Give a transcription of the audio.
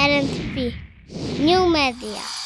LNTV New Media.